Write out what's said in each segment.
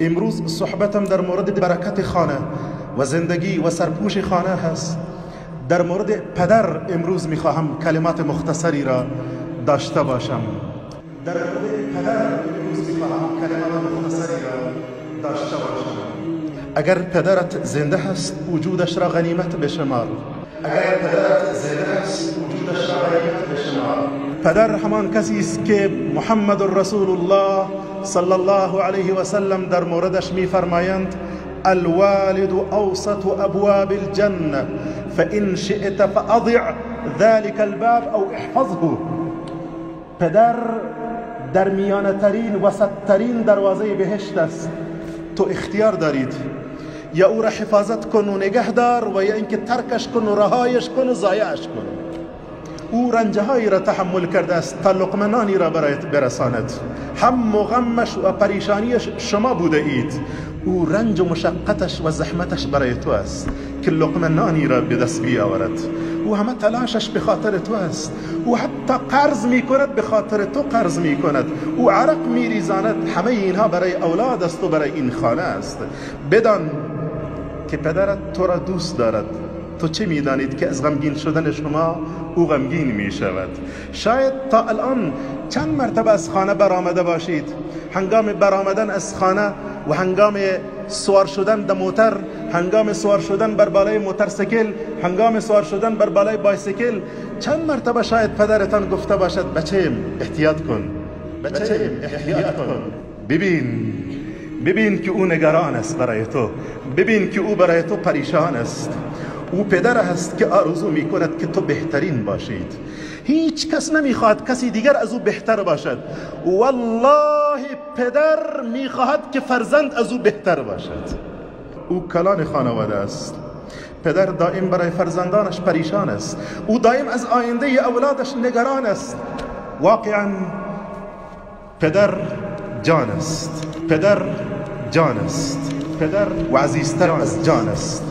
امروز صحبتم در مورد برکت خانه و زندگی و سرپوش خانه هست. در مورد پدر امروز می‌خواهم کلمات مختصری را داشته باشم. در مورد پدر امروز می‌خواهم کلمات مختصری را داشته باشم. اگر پدرت زنده هست وجودش را غنیمت بشمار. اگر پدرت زنده است وجودش را غنیمت بشمار. پدر همان کسی است که محمد رسول الله صلی الله علیه و سلم در موردش میفرمایند الوالد اوسط ابواب الجنه فان شئت فاضع ذلك الباب أو احفظه پدر در میانه ترین وسط ترین دروازه بهشت است تو اختیار دارید یا أو را حفاظت کن و نگه دار و یا اینکه ترکش کن و رهایش کن و ضایعش کن او رنجهایی را تحمل کرده است. تا لقمنانی را برایت برساند. هم و غمش و پریشانیش شما بوده اید. او رنج و مشقتش و زحمتش برای تو است که لقمنانی را به دست بیاورد. او همه تلاشش به خاطر تو است. او حتی قرض می کند به خاطر تو قرض می کند او عرق می ریزاند همه اینها برای اولاد است و برای این خانه است. بدان که پدرت تو را دوست دارد. تو چه می‌دانید که از غمگین شدن شما او غمگین می شود شاید تا الان چند مرتبه از خانه برآمده باشید. هنگام برآمدن از خانه و هنگام سوار شدن در موتر هنگام سوار شدن بر بالای موترسیکل هنگام سوار شدن بر بالای بایسیکل چند مرتبه شاید پدرتان گفته باشد بچه احتیاط کن؟ بچه احتیاط کن؟ ببین ببین که او نگران است برای تو. ببین که او برای تو پریشان است. او پدر است که آرزو می کند که تو بهترین باشید. هیچ کس نمی‌خواهد کسی دیگر از او بهتر باشد. والله پدر می‌خواهد که فرزند از او بهتر باشد. او کلان خانواده است. پدر دائم برای فرزندانش پریشان است. او دائم از آینده اولادش نگران است. واقعا پدر جان است. پدر جان است. پدر و عزیزتر از جان است.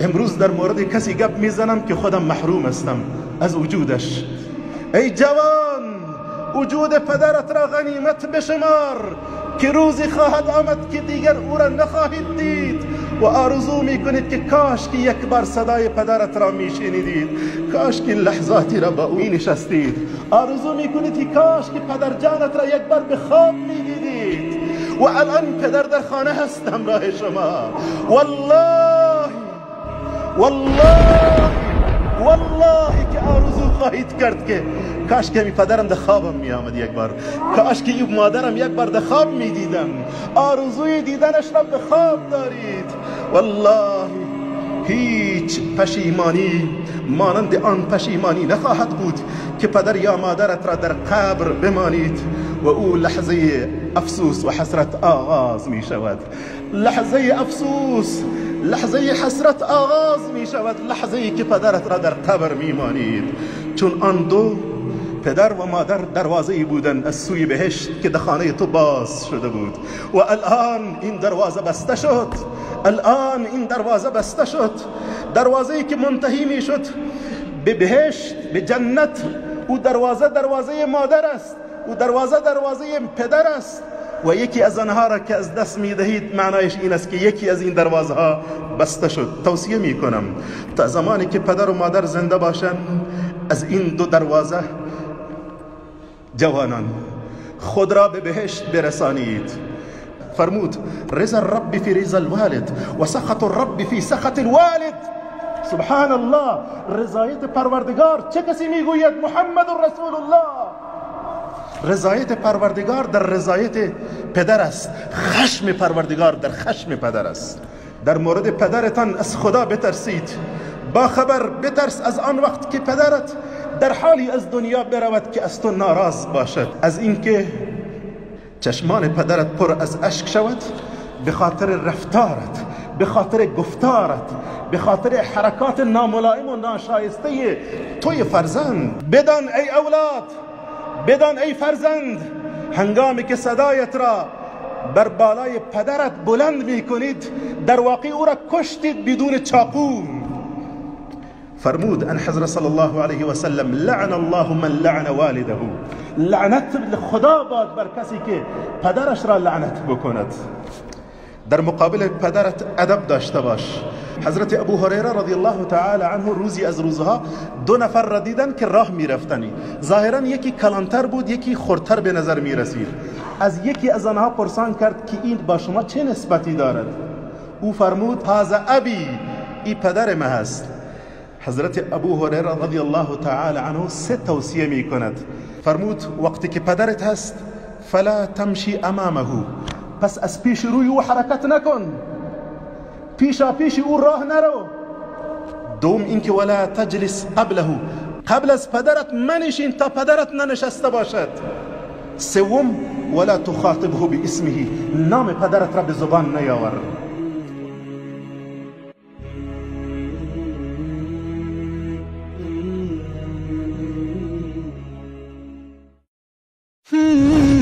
امروز در مورد کسی گپ می‌زنم که خودم محروم هستم. از وجودش. ای جوان وجود پدرت را غنیمت بشمار که روزی خواهد آمد که دیگر او را نخواهید دید و آرزو می‌کنید که کاش که یک بار صدای پدرت را میشنیدید. کاش که لحظاتی را با او نشستید آرزو می‌کنید که کاش که پدر جانت را یک بار به خواب می‌دیدید. و الان پدر در خانه هست همراه شما. والله والله والله که آرزو خواهید کرد که کاش که می پدرم در خوابم می آمد یک بار. کاش که مادرم یک بار در خواب می دیدم آرزوی دیدنش را به خواب دارید. والله هیچ پشیمانی مانند آن پشیمانی نخواهد بود که پدر یا مادرت را در قبر بمانید و او لحظه افسوس و حسرت آغاز می شود لحظه افسوس لحظه حسرت آغاز می شود. لحظه ای که پدرت را در قبر می مانید. چون آن دو پدر و مادر دروازه ای بودن از سوی بهشت که دخانه تو باز شده بود. و الان این دروازه بسته شد. الان این دروازه بسته شد. دروازه ای که منتهی می شد به بهشت به جنت. او دروازه دروازه مادر است. او دروازه دروازه پدر است. و یکی از آنها را که از دست می دهید معنایش این است که یکی از این دروازه ها بسته شد. توصیه می کنم تا زمانی که پدر و مادر زنده باشند از این دو دروازه جوانان خود را به بهشت برسانید. فرمود رضا الرب في رضا الوالد و سخط الرب في سخط الوالد. سبحان الله رضایت پروردگار چه کسی می‌گوید؟ محمد رسول الله. رضایت پروردگار در رضایت پدر است. خشم پروردگار در خشم پدر است. در مورد پدرتان از خدا بترسید. با خبر بترس از آن وقت که پدرت در حالی از دنیا برود که از تو ناراض باشد. از اینکه چشمان پدرت پر از اشک شود به خاطر رفتارت به خاطر گفتارت به خاطر حرکات ناملائم و ناشایسته توی فرزند بدان ای اولاد! بدان ای فرزند هنگامی که صدایت را بر بالای پدرت بلند می کنید در واقع او را کشتید بدون چاقو. فرمود ان حضرت صلی الله علیه و سلم لعن الله من لعن والده. لعنت خدا باد بر کسی که پدرش را لعنت بکند. در مقابل پدرت ادب داشته باش. حضرت ابو هریره رضی الله تعالی عنه روزی از روزها دو نفر را دیدن که راه میرفتنی. ظاهرا یکی کلانتر بود یکی خورتر به نظر می رسید از یکی از آنها پرسان کرد که این با شما چه نسبتی دارد؟ او فرمود هذا ابی ای پدر ما هست حضرت ابو هریره رضی الله تعالی عنه سه توصیه می کند فرمود وقتی که پدرت هست فلا تمشی امامه. پس از پیش روی او حرکت نکن. پیشا پیش أو راه نرو. دوم اینکه ولا تجلس قبله. قبل از پدرت منشین تا پدرت ننشسته باشد. سوم ولا تخاطبه به اسمه نام پدرت را به زبان نیاور. Hmm.